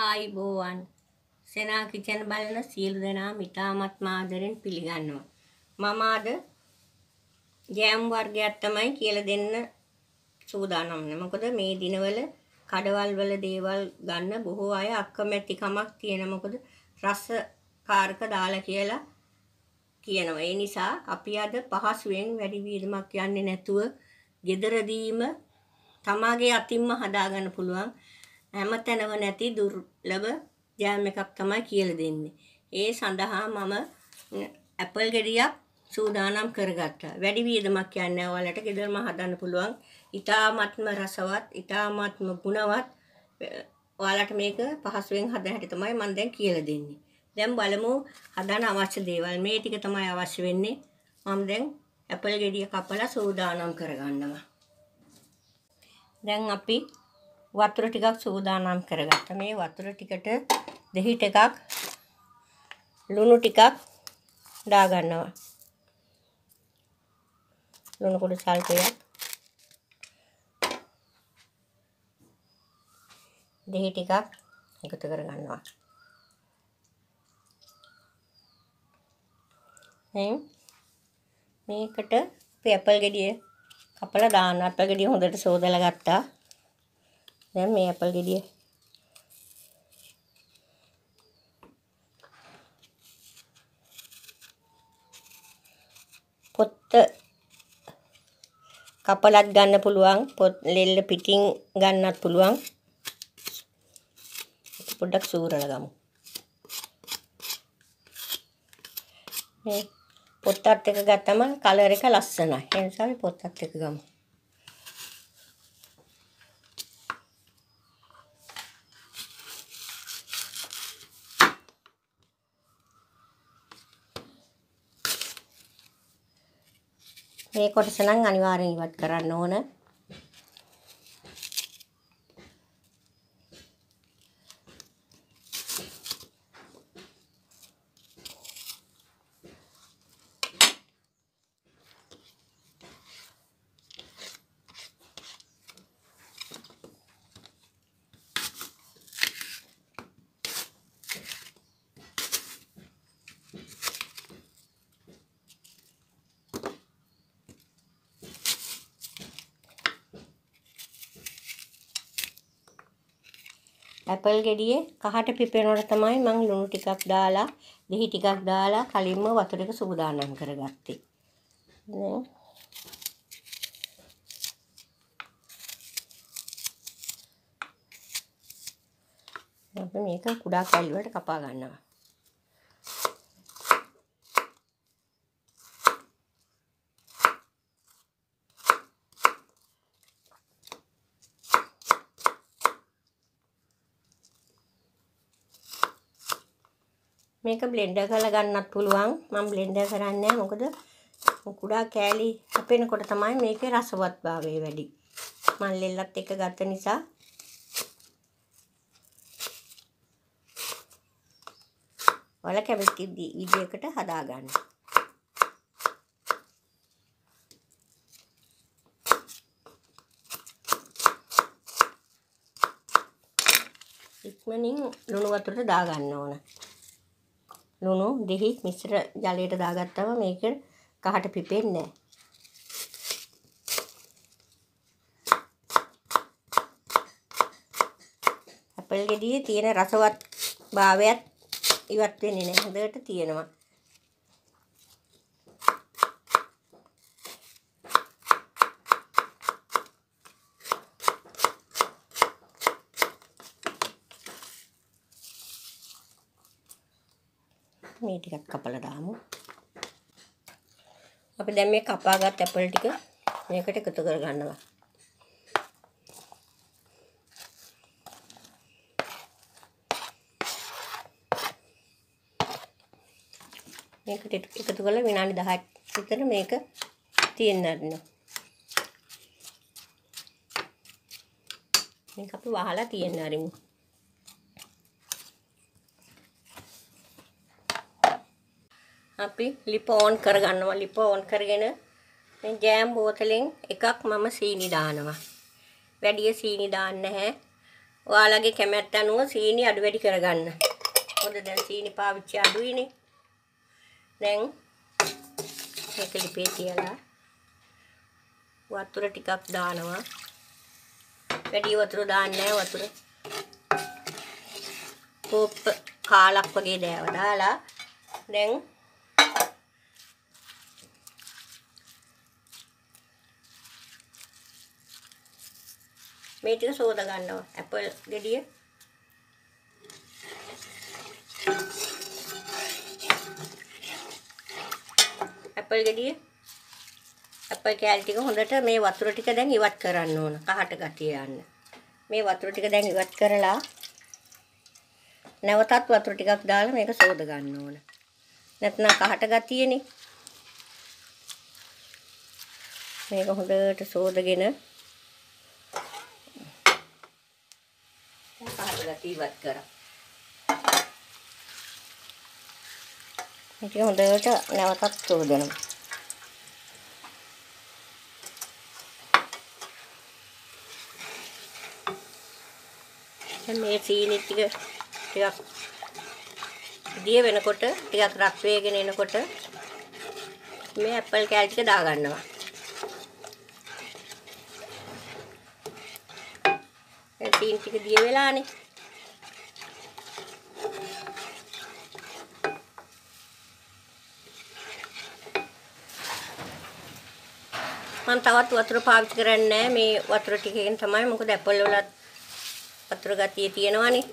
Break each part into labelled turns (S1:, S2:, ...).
S1: ආයිබෝවන් සෙනා kitchen බලන සියලු දෙනා ඉතාමත් ආදරෙන් පිළිගන්නවා. මම අද ජෑම් වර්ගයක් තමයි කියලා දෙන්න සූදානම් වෙන්නේ. මොකද මේ දිනවල කඩවල් වල දේවල් ගන්න බොහෝ අය අකමැතිකමක් තියෙන මොකද රස කාරක දාලා කියලා කියනවා. ඒ නිසා අපි අද පහසුවෙන් වැඩි වීදමක් යන්නේ නැතුව ගෙදරදීම තමාගේ අතින්ම හදාගන්න පුළුවන් හැමතැනම නැති දුර්ලභ ජෑම් එකක් තමයි කියලා දෙන්නේ. ඒ සඳහා මම ඇපල් ගෙඩියක් සූදානම් කරගත්තා. වැඩි වියදමක් යන්නේ ඔයාලට ගෙදරම හදන්න පුළුවන්. ඊටාත්ම රසවත්, ඊටාත්ම ගුණවත් ඔයාලට මේක පහසුවෙන් හදන්න හැටි තමයි මම දැන් කියලා දෙන්නේ. දැන් බලමු හදන්න අවශ්‍ය දේවල්. මේ ටික තමයි අවශ්‍ය වෙන්නේ. මම දැන් ඇපල් ගෙඩිය කපලා සූදානම් කරගන්නවා. දැන් අපි වතුර ටිකක් සූදානම් කරගත්තා. මේ වතුර ටිකට දෙහි ටිකක් ලුණු ටිකක් දාගන්නවා. ලුණු කුඩු සල්පයක් දෙහි ටිකක් එකතු කරගන්නවා. දැන් මේකට ඇපල් ගෙඩිය කපලා දාන්න. ඇපල් ගෙඩිය හොඳට සෝදලා ගත්තා. දැන් මේ ඇපල් ගෙඩිය පොත්ත කපලත් ගන්න පුළුවන් පොත් ලෙල්ල පිටින් ගන්නත් පුළුවන් පොඩ්ඩක් සූරලා ගමු මේ පොත්තත් එක ගත්තම කලර් එක ලස්සනයි ඒ නිසා අපි පොත්තත් එක ගමු මේ කොටස නම් අනිවාර්යෙන් ඉවත් කරන්න ඕන. ඇපල් ගෙඩියේ කහට පිපෙනකොට තමයි මම ලුණු ටිකක් දාලා දෙහි ටිකක් දාලා කලින්ම වතුර එක සූදානම් කරගත්තේ. දැන් මේක කුඩා කැලි වලට කපා ගන්නවා. මේක බ්ලෙන්ඩර් කරලා ගන්නත් පුළුවන්. මම බ්ලෙන්ඩර් කරන්නේ මොකද කුඩා කෑලි හපෙනකොට තමයි මේකේ රසවත්භාවය වැඩි. මම ලෙල්ලත් එක්ක ගත්ත නිසා. වල කැමති විදියකට හදාගන්න. ඉක්මනින් ලුණු වතුරට දාගන්න ඕන. ලුණු දෙහි මිශ්‍ර ජලයට දාගත්තම මේක කහට පිපෙන්නේ නැහැ. ඇපල් ගෙඩියේ තියෙන රසවත් භාවයත් ඉවත් වෙන්නේ නැහැ. හොඳට තියෙනවා. මේ ටිකක් කපලා දාමු. අපි දැන් මේ කපාගත් ඇපල් ටික මේකට එකතු කරගන්නවා. මේකට එකතු කරලා විනාඩි 10ක් විතර මේක තියෙන්න අරිනවා. මේක අපි වහලා තියෙන්න අරිමු. අපි ලිප ඕන් කරගන්නවා ලිප ඕන් කරගෙන මේ ජෑම් බෝතලෙන් එකක් මම සීනි දානවා වැඩිය සීනි දාන්න නැහැ ඔයාලගේ කැමැත්ත අනුව සීනි අඩු වැඩි කරගන්න. මොකද දැන් සීනි පාවිච්චි අඩුයිනේ. දැන් මේක ලිපේ තියලා වතුර ටිකක් දානවා. වැඩි වතුර දාන්නේ නැහැ වතුර. කෝප්ප කාලක් වගේ දෑව දාලා දැන් මේ ටික සෝද ගන්නවා. ඇපල් ගෙඩිය. ඇපල් ගෙඩිය. ඇපල් කෑලි ටික හොඳට මේ වතුර ටික දැන් ඉවත් කරන්න ඕන. කහට ගතිය යන්න. මේ වතුර ටික දැන් ඉවත් කරලා නැවතත් වතුර ටිකක් දාලා මේක සෝද ගන්න ඕන. නැත්නම් කහට ගතියනේ. මේක හොඳට සෝදගෙන ගතිය ඉවත් කරා මේක හොඳට නැවතත් සෝදනවා දැන් මේ සීනි ටික ටිකක් දිය වෙනකොට ටිකක් රත් වේගෙන එනකොට මේ ඇපල් කෑලි ටික දා ගන්නවා. සීනි ටික දිය වෙලානේ. මම තවත් වතුර පාවිච්චි කරන්නේ නැහැ මේ වතුර ටිකෙන් තමයි මොකද ඇපල් වලත් වතුර ගතිය තියෙනවානේ.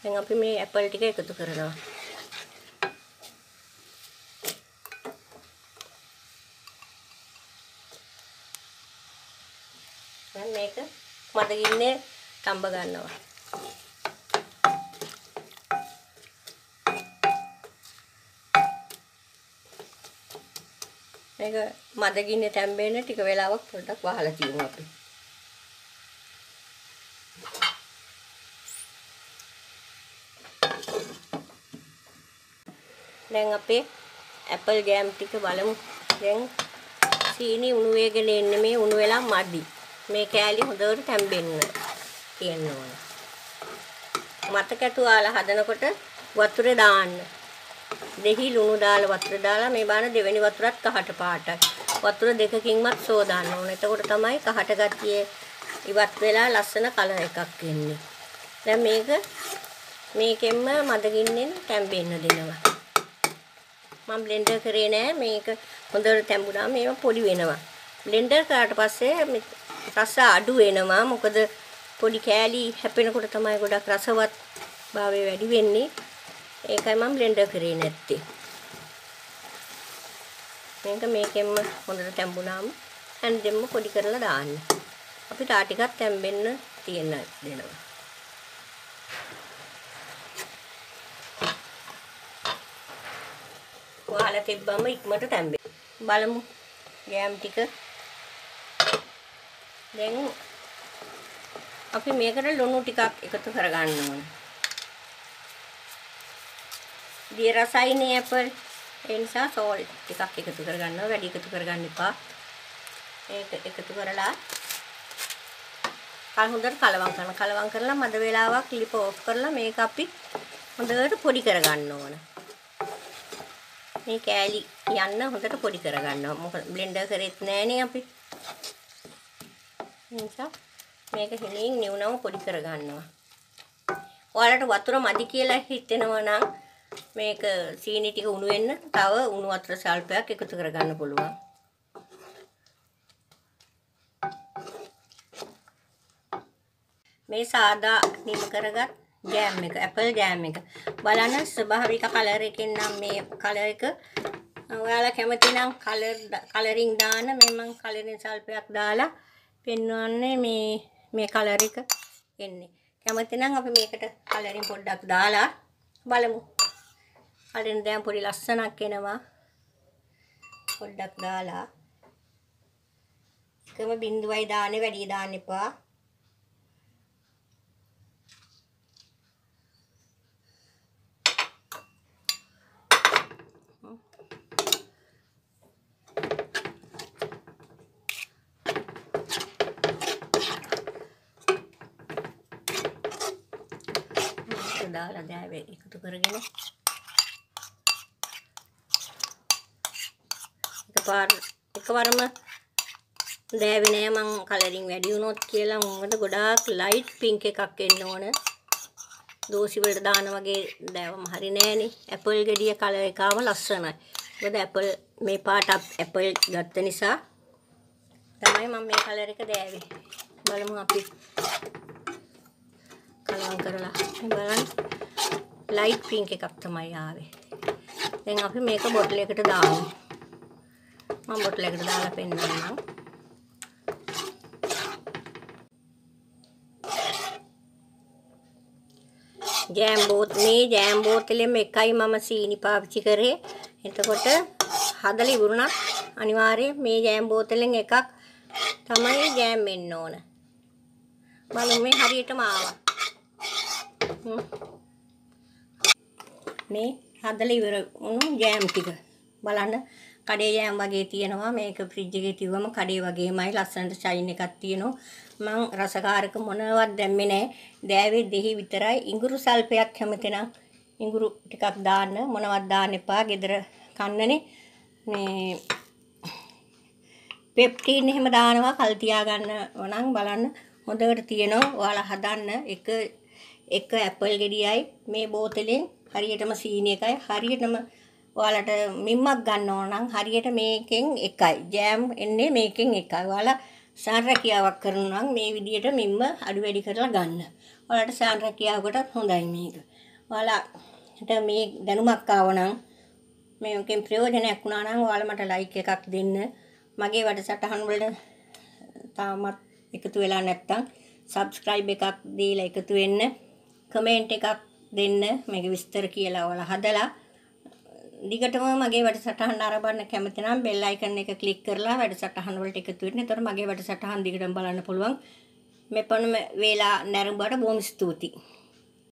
S1: දැන් අපි මේ ඇපල් ටික එකතු කරනවා. දැන් මේක මදගින්නේ තඹ ගන්නවා. මේක මදගින්නේ තැම්බෙන්න ටික වෙලාවක් පොඩ්ඩක් වහලා තියමු අපි. දැන් අපේ ඇපල් ජෑම් ටික බලමු. දැන් සීනි උණු වේගෙන එන්නේ මේ උණු වෙලා මදි. මේ කෑලි හොඳට තැම්බෙන්න තියෙන්න ඕන. මතක ඇතුවාලා හදනකොට වතුරේ දාන්න. දෙහි ලුණු දාලා වතුර දාලා මේ බාන දෙවෙනි වතුරත් කහට පාටයි. වතුර දෙකකින්වත් සෝදාන්න ඕන. එතකොට තමයි කහට ගතියේ ඉවත් වෙලා ලස්සන කලර් එකක් එන්නේ. දැන් මේක මේකෙන්ම මදගින්නෙන් තැම්බෙන්න දෙනවා. මම බ්ලෙන්ඩර් කරේ නෑ මේක හොඳට තැඹුණා මේව පොඩි වෙනවා. බ්ලෙන්ඩර් කරාට පස්සේ රස අඩු වෙනවා. මොකද පොඩි කෑලි හැපෙනකොට තමයි ගොඩක් රසවත් භාවය වැඩි වෙන්නේ. ඒකයි මම බ්ලෙන්ඩර් කරේ නැත්තේ. මේක මේකෙන්ම හොඳට තැඹුණාම හැන්දෙන්ම පොඩි කරලා දාන්න. අපි තා ටිකක් තැම්බෙන්න තියෙන දෙනවා. වහලා තිබ්බම ඉක්මනට තැම්බේ. බලමු ගෑම් ටික. දැන් අපි මේකට ලුණු ටිකක් එකතු කරගන්න ඕනේ. දිය රසයිනේ ඇපල්. ඒ නිසා සෝල්ට් ටිකක් එකතු කරගන්නවා. වැඩි එකතු කරගන්න එපා. ඒක එකතු කරලා කල් හොඳට කලවම් කරන කලවම් කරලා මද වේලාවක් ලිප ඕෆ් කරලා මේක අපි හොඳට පොඩි කරගන්න ඕනේ. මේ කෑලි යන්න හොඳට පොඩි කරගන්නවා. මොකද බ්ලෙන්ඩර් කරෙත් නෑනේ අපි. නිසා මේක හිමින් නිවුනම පොඩි කරගන්නවා. ඔයාලට වතුර මදි කියලා හිතෙනවා නම් මේක සීනි ටික උණු වෙන්න තව උණු වතුර සල්පයක් එකතු කරගන්න පුළුවන්. මේ සාදා නිම කරගත් ජෑම් එක ඇපල් ජෑම් එක. බලන්න ස්වභාවික කලර් එකෙන් නම් මේ කලර් එක. ඔයාලා කැමති නම් කලර් කලරින් දාන්න. මේ මම කලරින් සල්පයක් දාලා පෙන්වන්නේ මේ මේ කලර් එක එන්නේ. කැමති නම් අපි මේකට කලරින් පොඩ්ඩක් දාලා බලමු. කලරින් දැන් පොඩි ලස්සනක් එනවා. පොඩ්ඩක් දාලා. එකම බිඳුවයි දාන්නේ වැඩි දාන්න එපා. දාලා දෑවේ එකතු කරගෙන. එකපාර එකවරම දෑවේ නෑ මං කලරින් වැඩි වුණොත් කියලා මොකද ගොඩාක් ලයිට් පින්ක් එකක් එන්න ඕන. දෝසි වලට දාන වගේ දෑවම හරි නෑනේ. ඇපල් ගෙඩිය කලර් එකාම ලස්සනයි. මොකද ඇපල් මේ පාට ඇපල් ගත්ත නිසා තමයි මම මේ කලර් එක දෑවේ. බලමු අපි. කලවම් කරලා. බලන්න. ලයිට් පින්ක් එකක් තමයි ආවේ. දැන් අපි මේක බොටල් එකට දාමු. මම බොටල් එකට දාලා පෙන්නන්නම්. ජෑම් බෝත් මේ ජෑම් බෝතලෙම එකයි මම සීනි පාවිච්චි කරේ. එතකොට හදලා ඉවරුණත් අනිවාර්යයෙන් මේ ජෑම් බෝතලෙන් එකක් තමයි ජෑම් වෙන්න ඕන. බලමු මේ හරියටම ආවා. මේ හදලා ඉවර වුණු ජෑම් ටික. බලන්න. කඩේ ජෑම් වගේ තියෙනවා. මේක ෆ්‍රිජ් එකේ තියුවම කඩේ වගේමයි. ලස්සනට ෂයින් එකක් තියෙනවා. මං රසකාරක මොනවත් දැම්මේ නැහැ දෑවේ දෙහි විතරයි. ඉඟුරු සල්පයක් හැමතැනම ඉඟුරු ටිකක් දාන්න. මොනවත් දාන්න එපා. ගෙදර කන්නනේ. මේ පෙප්ටින් එහෙම දානවා. කල් තියාගන්න නම් බලන්න. හොඳට තියෙනවා. ඔයාලා හදන්න. එක එක ඇපල් ගෙඩියයි. මේ බෝතලෙන් හරියටම සීනි එකයි. හරියටම ඔයාලට මිම්මක් ගන්න ඕන නම් හරියට මේකෙන් එකයි ජෑම් එන්නේ මේකෙන් එකයි ඔයාලා සාන්රැකියාවක් කරනවා නම් මේ විදියට මිම්ම අඩු වැඩි කරලා ගන්න. ඔයාලට සාන්රැකියාවකටත් හොඳයි මේක. ඔයාලාට මේ දැනුමක් ආව නම් මේකෙන් ප්‍රයෝජනයක් වුණා නම් ඔයාලා මට ලයික් එකක් දෙන්න. මගේ වැඩසටහන් වලට තාමත් එකතු වෙලා නැත්තම් subscribe එකක් දීලා එකතු වෙන්න. කමෙන්ට් එකක් දෙන්න මේක විස්තර කියලා ඔයාලා හදලා දිගටම මගේ වැඩසටහන් ආරම්භන්න කැමති නම් බෙල් අයිකන් එක ක්ලික් කරලා වැඩසටහන් වලට එකතු වෙන්න. එතකොට මගේ වැඩසටහන් දිගටම බලන්න පුළුවන්. මෙපණ වේලා නැරඹුවට බොහොම ස්තුතියි.